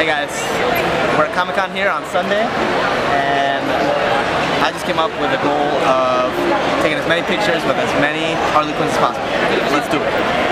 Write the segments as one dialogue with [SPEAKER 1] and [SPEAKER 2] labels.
[SPEAKER 1] Hey guys, we're at Comic Con here on Sunday, and I just came up with a goal of taking as many pictures with as many Harley Quinns as possible. Let's do
[SPEAKER 2] it.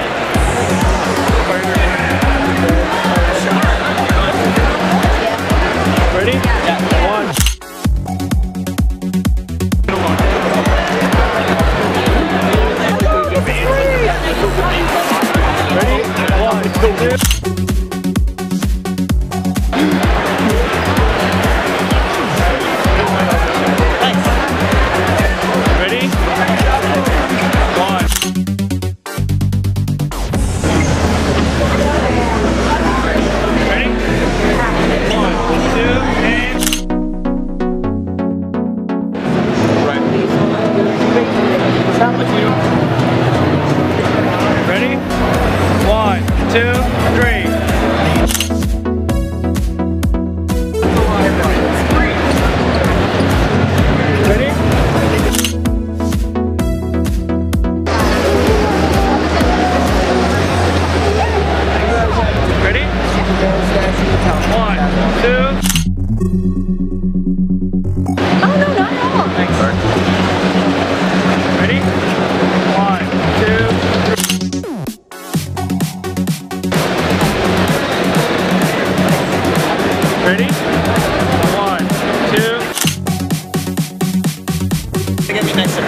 [SPEAKER 2] next time.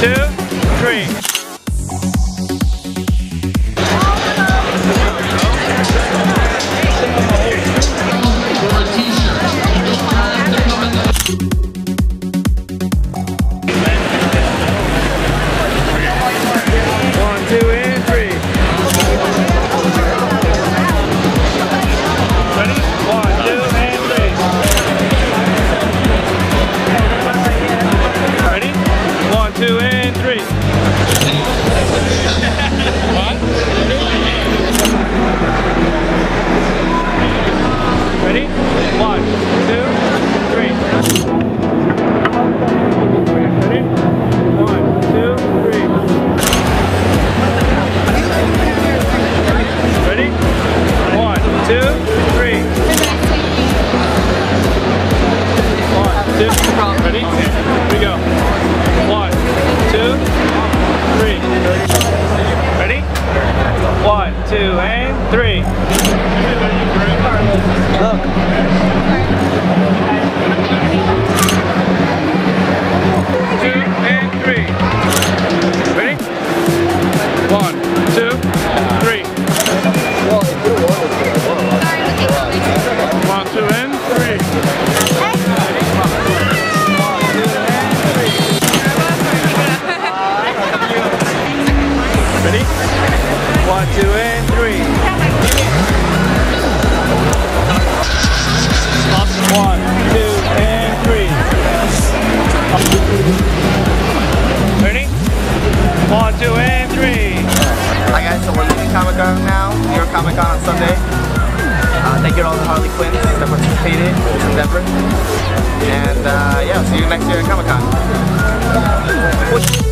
[SPEAKER 2] two, three. Ready? One, two, three. One, two, and three. One, two, and three. Ready? One, two, and three.
[SPEAKER 1] Hi guys, so we're leaving Comic Con now. New York Comic Con on Sunday. Uh, thank you to all the Harley Quinns that participated in. And uh, yeah, see you next year at Comic Con.